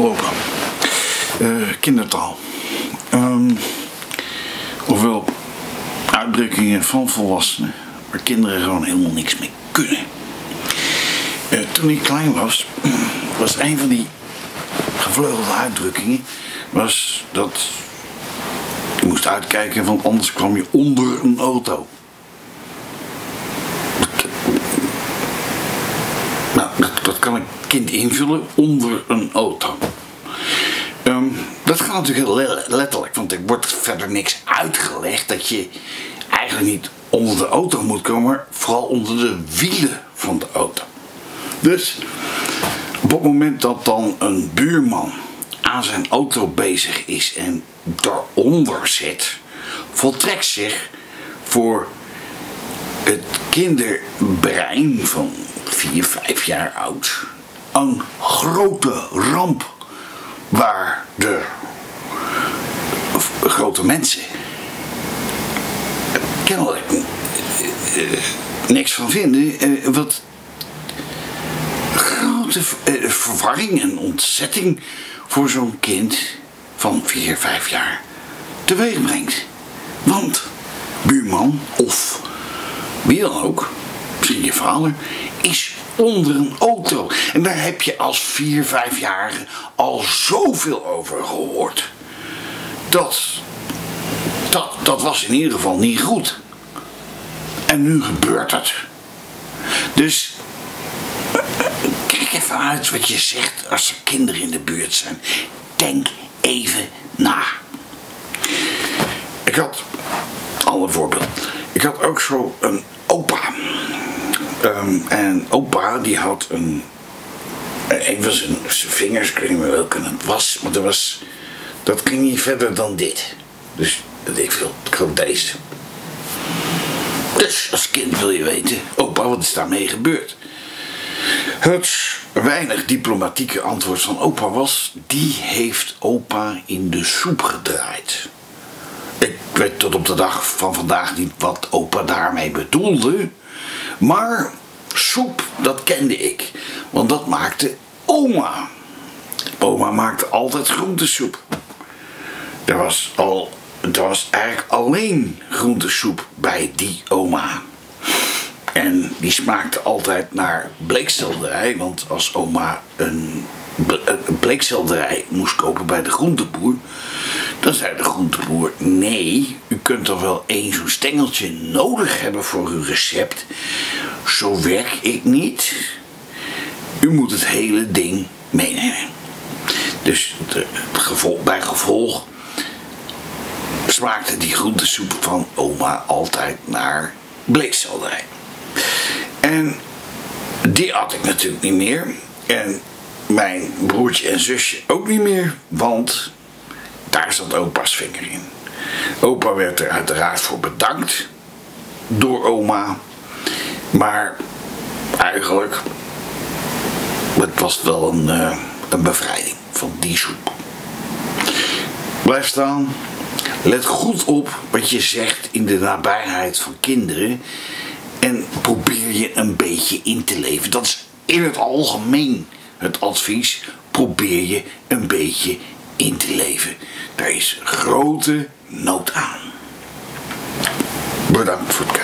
Uh, kindertaal. Um, ofwel uitdrukkingen van volwassenen waar kinderen gewoon helemaal niks mee kunnen. Uh, toen ik klein was, was een van die gevleugelde uitdrukkingen was dat je moest uitkijken, want anders kwam je onder een auto. Nou, dat, dat kan een kind invullen onder een auto. Ehm, dat gaat natuurlijk heel letterlijk, want er wordt verder niks uitgelegd dat je eigenlijk niet onder de auto moet komen, maar vooral onder de wielen van de auto. Dus op het moment dat dan een buurman aan zijn auto bezig is en daaronder zit, voltrekt zich voor het kinderbrein van 4, 5 jaar oud een grote ramp waar de grote mensen kennelijk eh, niks van vinden. Eh, wat grote eh, verwarring en ontzetting voor zo'n kind van 4, 5 jaar teweeg brengt. Want buurman of wie dan ook, misschien je vader, is onder een auto. En daar heb je als 4, 5-jarige al zoveel over gehoord. Dat, dat, dat was in ieder geval niet goed. En nu gebeurt het. Dus kijk even uit wat je zegt als er kinderen in de buurt zijn. Denk even na. Ik had, al voorbeeld. Ik had ook zo een Ehm, en opa die had een, een van zijn, vingers, niet meer welke het was, maar dat, was, dat ging niet verder dan dit. Dus dat ik veel, ik geloof deze. Dus als kind wil je weten, opa, wat is daarmee gebeurd? Het weinig diplomatieke antwoord van opa was, die heeft opa in de soep gedraaid. Ik weet tot op de dag van vandaag niet wat opa daarmee bedoelde. Maar soep, dat kende ik. Want dat maakte oma. Oma maakte altijd groentesoep. Er was, al, er was eigenlijk alleen groentesoep bij die oma. En die smaakte altijd naar bleekselderij. Want als oma een bleekselderij moest kopen bij de groenteboer. Dan zei de groenteboer: Nee, u kunt er wel één zo'n stengeltje nodig hebben voor uw recept. Zo werk ik niet. U moet het hele ding meenemen. Dus de, gevolg, bij gevolg smaakte die groentesoep van oma altijd naar bleekselderij. En die had ik natuurlijk niet meer. En mijn broertje en zusje ook niet meer, want daar zat opa's vinger in. Opa werd er uiteraard voor bedankt door oma, maar eigenlijk het was wel een, uh, een bevrijding van die soep. Blijf staan. Let goed op wat je zegt in de nabijheid van kinderen. En probeer je een beetje in te leven. Dat is in het algemeen het advies probeer je een beetje in te leven. Daar is grote nood aan. Bedankt voor het